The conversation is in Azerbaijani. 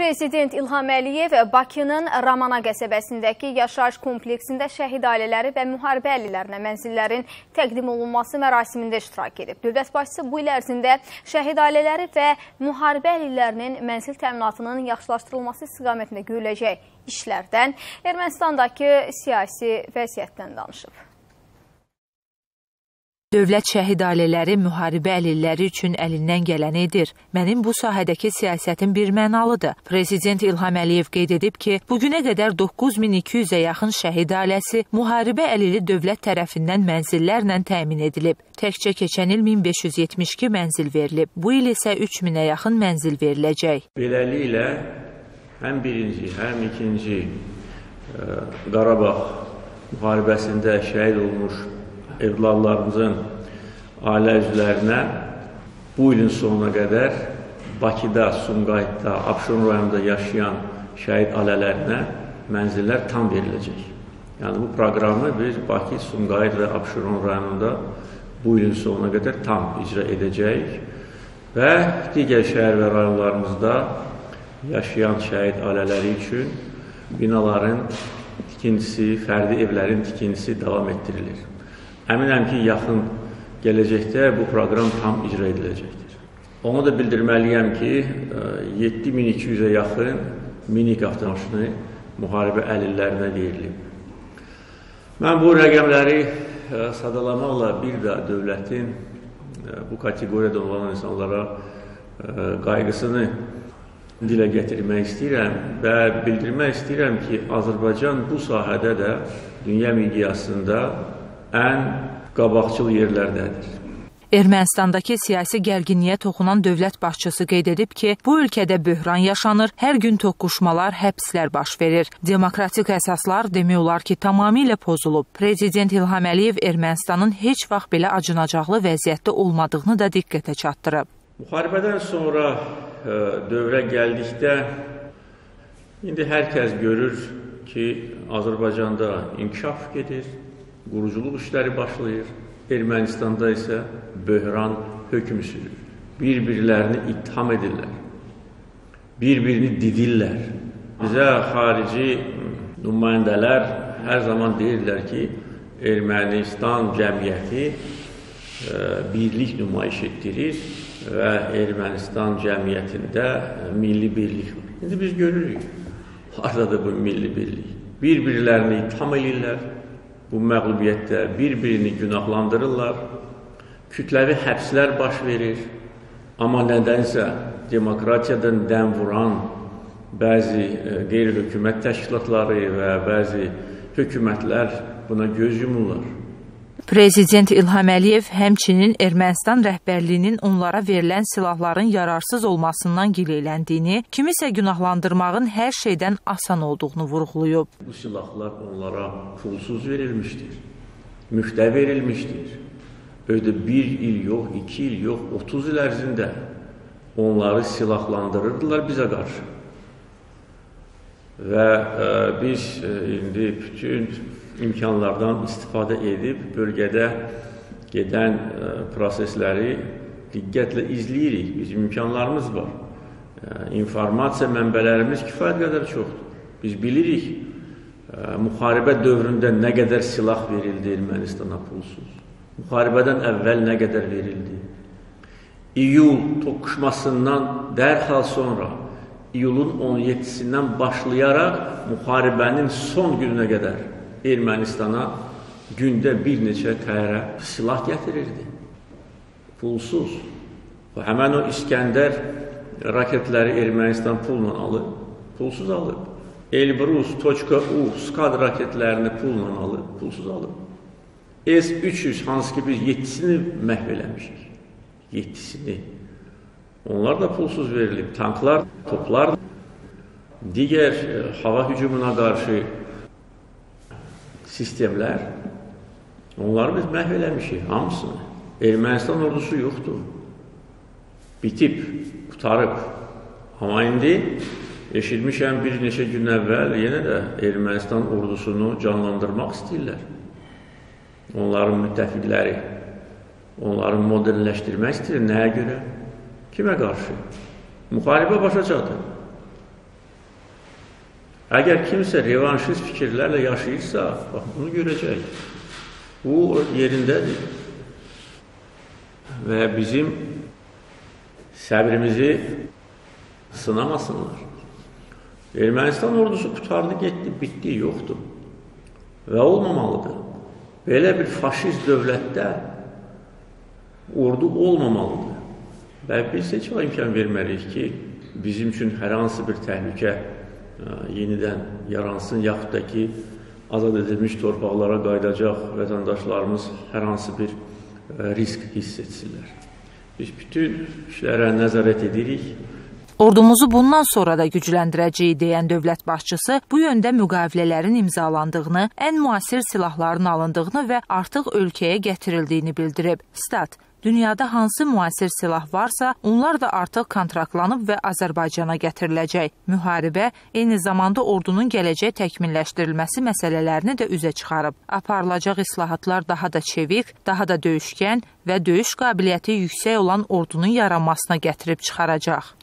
Prezident İlham Əliyev Bakının Ramana qəsəbəsindəki yaşayış kompleksində şəhid ailələri və müharibə əlillərinə mənzillərin təqdim olunması mərasimində iştirak edib. Dövlət başçısı bu il ərzində şəhid ailələri və müharibə əlillərinin mənzil təminatının yaxşılaşdırılması istiqamətində görüləcək işlərdən Ermənistandakı siyasi vəziyyətdən danışıb. Dövlət şəhid ailələri müharibə əlilləri üçün əlindən gələni edir. Mənim bu sahədəki siyasətim bir mənalıdır. Prezident İlham Əliyev qeyd edib ki, bugünə qədər 9200-ə yaxın şəhid ailəsi müharibə əlili dövlət tərəfindən mənzillərlə təmin edilib. Təkcə keçən il 1572 mənzil verilib. Bu il isə 3000-ə yaxın mənzil veriləcək. Beləliklə həm birinci, həm ikinci ə, Qarabağ müharibəsində şəhid olmuş evladlarımızın ailə üzvlərinə bu ilin sonuna qədər Bakıda, Sumqayıtda, Abşeron rayonunda yaşayan şəhid ailələrinə mənzillər tam veriləcək. Yəni bu proqramı biz Bakı, Sumqayıt və Abşeron rayonunda bu ilin sonuna qədər tam icra edəcəyik və digər şəhər və rayonlarımızda yaşayan şəhid ailələri üçün binaların tikintisi, fərdi evlərin tikintisi davam etdirilir. Əminəm ki, yaxın gələcəkdə bu proqram tam icra ediləcəkdir. Onu da bildirməliyəm ki, 7200-ə yaxın minik avtomaşını müharibə əlillərinə verilib. Mən bu rəqəmləri sadalamaqla bir də dövlətin bu kateqoriyada olan insanlara qayğısını dilə gətirmək istəyirəm və bildirmək istəyirəm ki, Azərbaycan bu sahədə də dünya miqyasında ən qabaqcıl yerlərdədir. Ermənistandakı siyasi gərginliyə toxunan dövlət başçısı qeyd edib ki, bu ölkədə böhran yaşanır, hər gün toqquşmalar, həbslər baş verir. Demokratik əsaslar demək olar ki, tamamilə pozulub. Prezident İlham Əliyev Ermənistanın heç vaxt belə acınacaqlı vəziyyətdə olmadığını da diqqətə çatdırıb. Müharibədən sonra ə, e, dövrə gəldikdə indi hər kəs görür ki, Azərbaycanda inkişaf gedir, quruculuq işləri başlayır. Ermənistanda isə böhran hökm sürür. Bir-birlərini ittiham edirlər. Bir-birini didirlər. Bizə xarici nümayəndələr hər zaman deyirlər ki, Ermənistan cəmiyyəti ə, e, birlik nümayiş etdirir və Ermənistan cəmiyyətində milli birlik var. İndi biz görürük, haradadır bu milli birlik. Bir-birlərini ittiham edirlər, bu məğlubiyyətdə bir-birini günahlandırırlar, kütləvi həbslər baş verir, amma nədənsə demokratiyadan dəm vuran bəzi e, qeyri-hökumət təşkilatları və bəzi hökumətlər buna göz yumurlar. Prezident İlham Əliyev həmçinin Ermənistan rəhbərliyinin onlara verilən silahların yararsız olmasından gileyləndiyini, kimisə günahlandırmağın hər şeydən asan olduğunu vurğulayıb. Bu silahlar onlara pulsuz verilmişdir, müftə verilmişdir. Öyle bir il yox, iki il yox, 30 il ərzində onları silahlandırırdılar bizə qarşı. Və ə, e, biz ə, e, indi bütün imkanlardan istifadə edib bölgədə gedən ə, e, prosesləri diqqətlə izləyirik. Bizim imkanlarımız var. Ə, informasiya mənbələrimiz kifayət qədər çoxdur. Biz bilirik ə, müharibə dövründə nə qədər silah verildi Ermənistana pulsuz. Müharibədən əvvəl nə qədər verildi. İyul toqquşmasından dərhal sonra iyulun 17-sindən başlayaraq müharibənin son gününə qədər Ermənistana gündə bir neçə təyyarə silah gətirirdi. Pulsuz. O, həmən o İskəndər raketləri Ermənistan pulla alıb, pulsuz alıb. Elbrus, .u, SKAD raketlərini pulla alıb, pulsuz alıb. S-300, hansı ki biz 7-sini məhv eləmişik. 7-sini. Onlar da pulsuz verilib. Tanklar, toplar, digər e, hava hücumuna qarşı sistemlər, onları biz məhv eləmişik, hamısını. Ermənistan ordusu yoxdur. Bitib, qutarıb. Amma indi eşitmişəm bir neçə gün əvvəl yenə də Ermənistan ordusunu canlandırmaq istəyirlər. Onların müttəfiqləri, onları modernləşdirmək istəyir. Nəyə görə? Kimə qarşı? Müharibə başa çatır. Əgər kimsə revanşist fikirlərlə yaşayırsa, bax bunu görəcək. Bu yerindədir. Və bizim səbrimizi sınamasınlar. Ermənistan ordusu qutardı, getdi, bitdi, yoxdur. Və olmamalıdır. Belə bir faşist dövlətdə ordu olmamalıdır. Və biz heç imkan verməliyik ki, bizim üçün hər hansı bir təhlükə yenidən yaransın, yaxud da ki, azad edilmiş torpaqlara qayıdacaq vətəndaşlarımız hər hansı bir risk hiss etsinlər. Biz bütün işlərə nəzarət edirik. Ordumuzu bundan sonra da gücləndirəcəyi deyən dövlət başçısı bu yöndə müqavilələrin imzalandığını, ən müasir silahların alındığını və artıq ölkəyə gətirildiyini bildirib. Stat Dünyada hansı müasir silah varsa, onlar da artıq kontraktlanıb və Azərbaycana gətiriləcək. Müharibə eyni zamanda ordunun gələcək təkmilləşdirilməsi məsələlərini də üzə çıxarıb. Aparılacaq islahatlar daha da çevik, daha da döyüşkən və döyüş qabiliyyəti yüksək olan ordunun yaranmasına gətirib çıxaracaq.